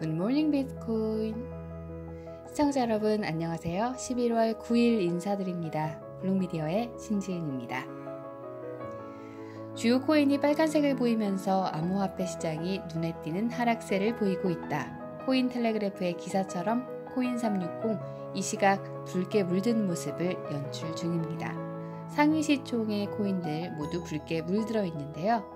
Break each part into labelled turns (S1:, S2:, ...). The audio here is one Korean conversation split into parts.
S1: 굿모닝 비트코인 시청자 여러분 안녕하세요. 11월 9일 인사드립니다. 블록미디어의 신지은입니다. 주요 코인이 빨간색을 보이면서 암호화폐 시장이 눈에 띄는 하락세를 보이고 있다. 코인 텔레그래프의 기사처럼 코인 360 이 시각 붉게 물든 모습을 연출 중입니다. 상위 시총의 코인들 모두 붉게 물들어 있는데요.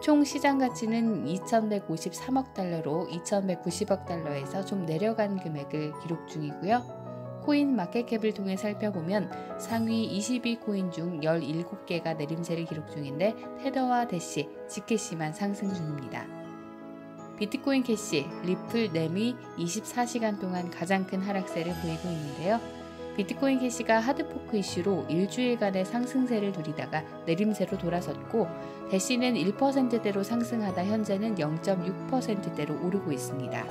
S1: 총 시장 가치는 2,153억 달러로 2,190억 달러에서 좀 내려간 금액을 기록 중이고요. 코인 마켓캡을 통해 살펴보면 상위 22 코인 중 17개가 내림세를 기록 중인데 테더와 대시, 지캐시만 상승 중입니다. 비트코인 캐시, 리플, 넴이 24시간 동안 가장 큰 하락세를 보이고 있는데요. 비트코인 캐시가 하드포크 이슈로 일주일간의 상승세를 누리다가 내림세로 돌아섰고 대시는 1%대로 상승하다 현재는 0.6%대로 오르고 있습니다.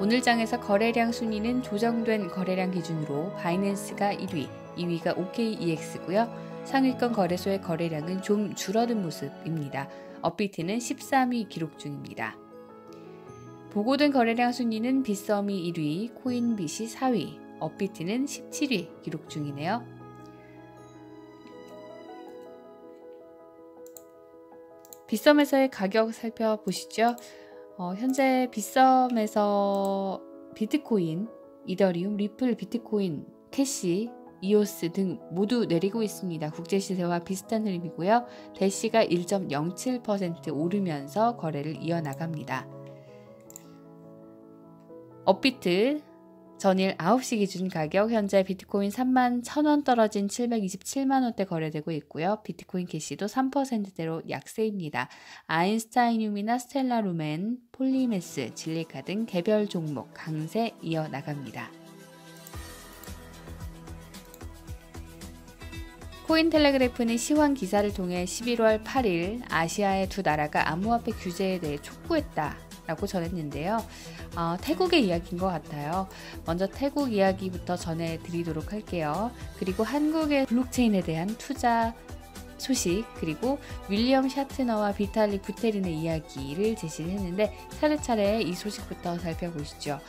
S1: 오늘 장에서 거래량 순위는 조정된 거래량 기준으로 바이낸스가 1위, 2위가 OKEX고요. 상위권 거래소의 거래량은 좀 줄어든 모습입니다. 업비트는 13위 기록 중입니다. 보고된 거래량 순위는 빗썸이 1위, 코인빗이 4위, 업비트는 17위 기록 중이네요. 빗썸에서의 가격 살펴보시죠. 어, 현재 빗썸에서 비트코인, 이더리움, 리플, 비트코인, 캐시, 이오스 등 모두 내리고 있습니다. 국제시세와 비슷한 흐름이고요. 대시가 1.07% 오르면서 거래를 이어나갑니다. 업비트 전일 9시 기준 가격 현재 비트코인 3만 1000원 떨어진 727만 원대 거래되고 있고요. 비트코인 캐시도 3%대로 약세입니다. 아인스타이늄이나 스텔라 루멘, 폴리메스, 진리카 등 개별 종목 강세 이어나갑니다. 코인텔레그래프는 시황 기사를 통해 11월 8일 아시아의 두 나라가 암호화폐 규제에 대해 촉구했다. 라고 전했는데요. 어, 태국의 이야기인 것 같아요. 먼저 태국 이야기부터 전해드리도록 할게요. 그리고 한국의 블록체인에 대한 투자 소식 그리고 윌리엄 샤트너와 비탈릭 부테린의 이야기를 제시를 했는데 차례차례 이 소식부터 살펴보시죠.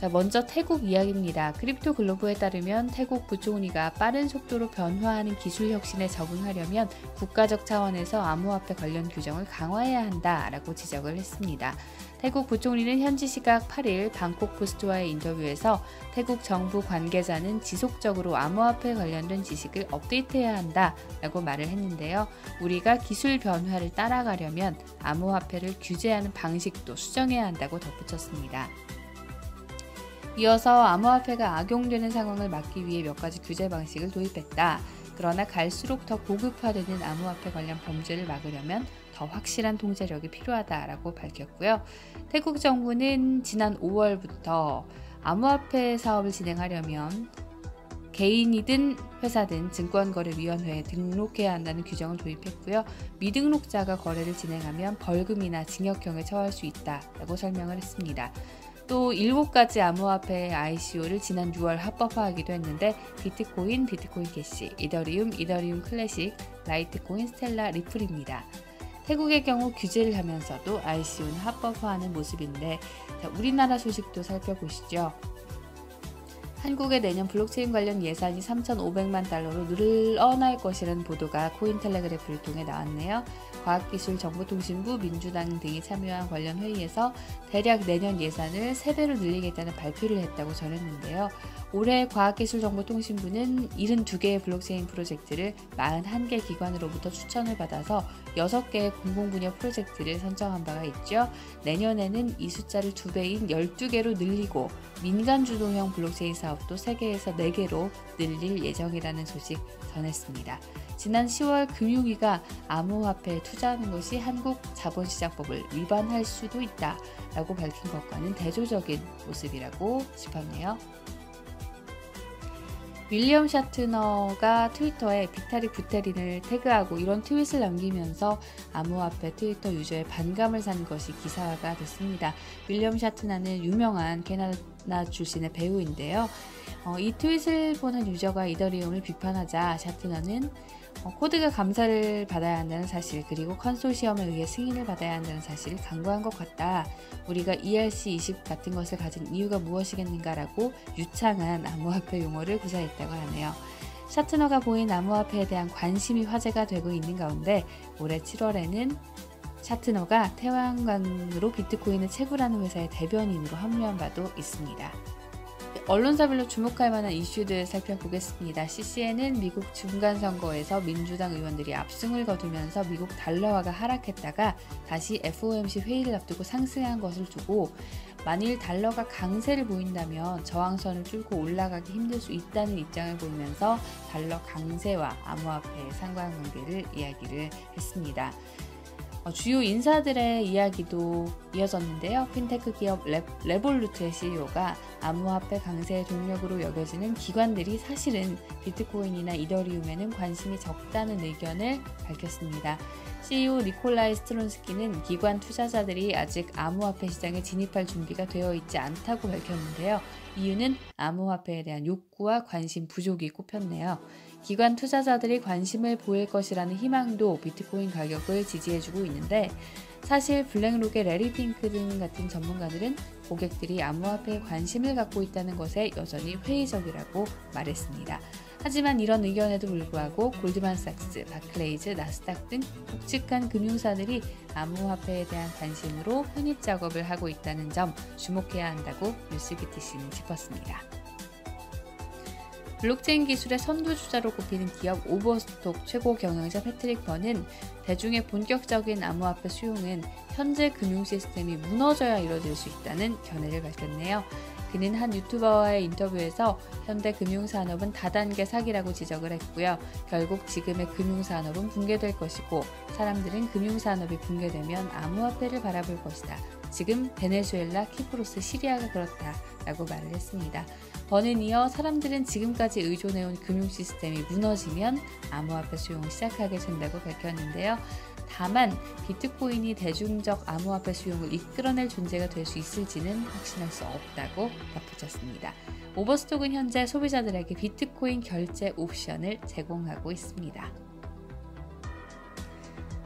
S1: 자, 먼저 태국 이야기입니다. 크립토 글로브에 따르면 태국 부총리가 빠른 속도로 변화하는 기술 혁신에 적응하려면 국가적 차원에서 암호화폐 관련 규정을 강화해야 한다라고 지적을 했습니다. 태국 부총리는 현지 시각 8일 방콕 포스트와의 인터뷰에서 태국 정부 관계자는 지속적으로 암호화폐 관련된 지식을 업데이트해야 한다라고 말을 했는데요. 우리가 기술 변화를 따라가려면 암호화폐를 규제하는 방식도 수정해야 한다고 덧붙였습니다. 이어서 암호화폐가 악용되는 상황을 막기 위해 몇 가지 규제 방식을 도입했다. 그러나 갈수록 더 고급화되는 암호화폐 관련 범죄를 막으려면 더 확실한 통제력이 필요하다라고 밝혔고요. 태국 정부는 지난 5월부터 암호화폐 사업을 진행하려면 개인이든 회사든 증권거래위원회에 등록해야 한다는 규정을 도입했고요. 미등록자가 거래를 진행하면 벌금이나 징역형에 처할 수 있다라고 설명을 했습니다. 또 7가지 암호화폐 ICO를 지난 6월 합법화하기도 했는데 비트코인, 비트코인 캐시, 이더리움, 이더리움 클래식, 라이트코인, 스텔라, 리플입니다. 태국의 경우 규제를 하면서도 ICO는 합법화하는 모습인데 자, 우리나라 소식도 살펴보시죠. 한국의 내년 블록체인 관련 예산이 3,500만 달러로 늘어날 것이라는 보도가 코인텔레그래프를 통해 나왔네요. 과학기술정보통신부, 민주당 등이 참여한 관련 회의에서 대략 내년 예산을 3배로 늘리겠다는 발표를 했다고 전했는데요. 올해 과학기술정보통신부는 72개의 블록체인 프로젝트를 41개 기관으로부터 추천을 받아서 6개의 공공분야 프로젝트를 선정한 바가 있죠. 내년에는 이 숫자를 2배인 12개로 늘리고 민간 주도형 블록체인 사업 도 3개에서 4개로 늘릴 예정이라는 소식 전했습니다. 지난 10월 금융위가 암호화폐에 투자하는 것이 한국 자본시장법을 위반할 수도 있다 라고 밝힌 것과는 대조적인 모습이라고 짚었네요. 윌리엄 샤트너가 트위터에 비탈릭 부테린을 태그하고 이런 트윗을 남기면서 암호화폐 트위터 유저의 반감을 산 것이 기사가 됐습니다. 윌리엄 샤트너는 유명한 캐나다 출신의 배우인데요. 어, 이 트윗을 보는 유저가 이더리움을 비판하자 샤트너는 어, 코드가 감사를 받아야 한다는 사실 그리고 컨소시엄에 의해 승인을 받아야 한다는 사실을 강조한 것 같다. 우리가 ERC20 같은 것을 가진 이유가 무엇이겠는가라고 유창한 암호화폐 용어를 구사했다고 하네요. 샤트너가 보인 암호화폐에 대한 관심이 화제가 되고 있는 가운데 올해 7월에는 샤트너가 태양광으로 비트코인을 채굴하는 회사의 대변인으로 합류한 바도 있습니다. 언론사별로 주목할 만한 이슈들 살펴보겠습니다. CCN은 미국 중간선거에서 민주당 의원들이 압승을 거두면서 미국 달러화가 하락했다가 다시 FOMC 회의를 앞두고 상승한 것을 두고 만일 달러가 강세를 보인다면 저항선을 뚫고 올라가기 힘들 수 있다는 입장을 보이면서 달러 강세와 암호화폐의 상관관계를 이야기를 했습니다. 어, 주요 인사들의 이야기도 이어졌는데요. 핀테크 기업 레, 레볼루트의 CEO가 암호화폐 강세의 동력으로 여겨지는 기관들이 사실은 비트코인이나 이더리움에는 관심이 적다는 의견을 밝혔습니다. CEO 니콜라이 스토론스키는 기관 투자자들이 아직 암호화폐 시장에 진입할 준비가 되어 있지 않다고 밝혔는데요. 이유는 암호화폐에 대한 욕구와 관심 부족이 꼽혔네요. 기관 투자자들이 관심을 보일 것이라는 희망도 비트코인 가격을 지지해주고 있는데 사실 블랙록의 레리 핑크 등 같은 전문가들은 고객들이 암호화폐에 관심을 갖고 있다는 것에 여전히 회의적이라고 말했습니다. 하지만 이런 의견에도 불구하고 골드만삭스, 바클레이즈, 나스닥 등 독특한 금융사들이 암호화폐에 대한 관심으로 편입 작업을 하고 있다는 점 주목해야 한다고 뉴스BTC는 짚었습니다. 블록체인 기술의 선두주자로 꼽히는 기업 오버스톡 최고 경영자 패트릭 번은 대중의 본격적인 암호화폐 수용은 현재 금융 시스템이 무너져야 이뤄질 수 있다는 견해를 밝혔네요. 그는 한 유튜버와의 인터뷰에서 현대 금융산업은 다단계 사기라고 지적을 했고요. 결국 지금의 금융산업은 붕괴될 것이고 사람들은 금융산업이 붕괴되면 암호화폐를 바라볼 것이다. 지금 베네수엘라, 키프로스, 시리아가 그렇다. 라고 말을 했습니다. 버는 이어 사람들은 지금까지 의존해온 금융 시스템이 무너지면 암호화폐 수용을 시작하게 된다고 밝혔는데요. 다만 비트코인이 대중적 암호화폐 수용을 이끌어낼 존재가 될 수 있을지는 확신할 수 없다고 덧붙였습니다. 오버스톡은 현재 소비자들에게 비트코인 결제 옵션을 제공하고 있습니다.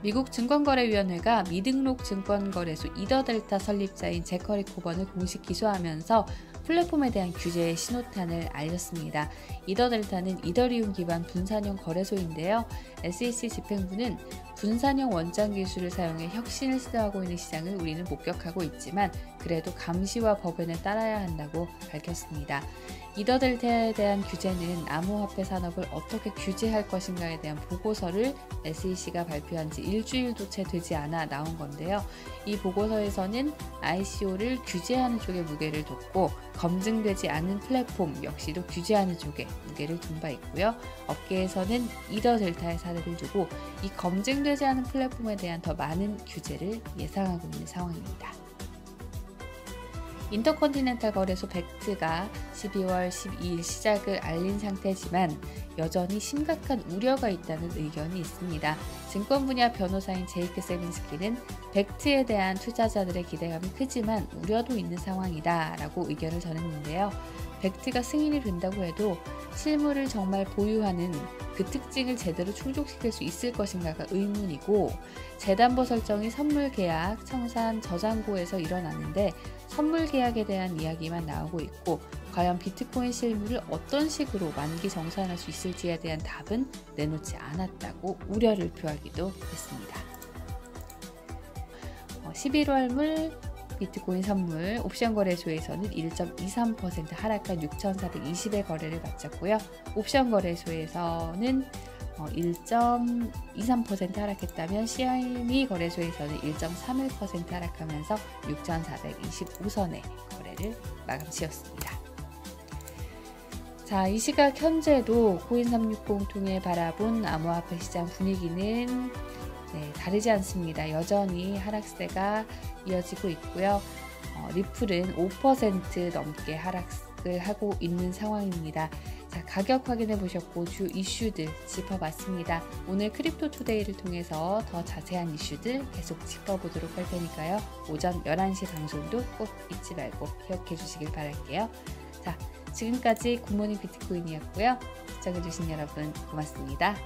S1: 미국 증권거래위원회가 미등록 증권거래소 이더델타 설립자인 제커리 코번을 공식 기소하면서 플랫폼에 대한 규제의 신호탄을 알렸습니다. 이더델타는 이더리움 기반 분산형 거래소인데요. SEC 집행부는 분산형 원장 기술을 사용해 혁신을 시도하고 있는 시장을 우리는 목격하고 있지만 그래도 감시와 법원에 따라야 한다고 밝혔습니다. 이더델타에 대한 규제는 암호화폐 산업을 어떻게 규제할 것인가에 대한 보고서를 SEC가 발표한 지 일주일도 채 되지 않아 나온 건데요. 이 보고서에서는 ICO를 규제하는 쪽에 무게를 뒀고 검증되지 않은 플랫폼 역시도 규제하는 쪽에 무게를 둔 바 있고요. 업계에서는 이더 델타의 사례를 두고 이 검증되지 않은 플랫폼에 대한 더 많은 규제를 예상하고 있는 상황입니다. 인터컨티넨탈 거래소 벡트가 12월 12일 시작을 알린 상태지만 여전히 심각한 우려가 있다는 의견이 있습니다. 증권 분야 변호사인 제이크 세빈스키는 벡트에 대한 투자자들의 기대감이 크지만 우려도 있는 상황이다 라고 의견을 전했는데요. 벡트가 승인이 된다고 해도 실물을 정말 보유하는 그 특징을 제대로 충족시킬 수 있을 것인가가 의문이고 재담보 설정이 선물 계약, 청산, 저장고에서 일어나는데 선물 계약에 대한 이야기만 나오고 있고 과연 비트코인 실물을 어떤 식으로 만기 정산할 수 있을지에 대한 답은 내놓지 않았다고 우려를 표하기도 했습니다. 11월물 어, 비트코인 선물 옵션 거래소에서는 1.23% 하락한 6,420의 거래를 마쳤고요. 옵션 거래소에서는 1.23% 어, 하락했다면 CME 거래소에서는 1.31% 하락하면서 6,425선의 거래를 마감 지었습니다. 자, 이 시각 현재도 코인360 통해 바라본 암호화폐 시장 분위기는 네, 다르지 않습니다. 여전히 하락세가 이어지고 있고요. 어, 리플은 5% 넘게 하락을 하고 있는 상황입니다. 자, 가격 확인해 보셨고 주 이슈들 짚어봤습니다. 오늘 크립토 투데이를 통해서 더 자세한 이슈들 계속 짚어보도록 할 테니까요. 오전 11시 방송도 꼭 잊지 말고 기억해 주시길 바랄게요. 자, 지금까지 굿모닝 비트코인이었고요. 시청해주신 여러분 고맙습니다.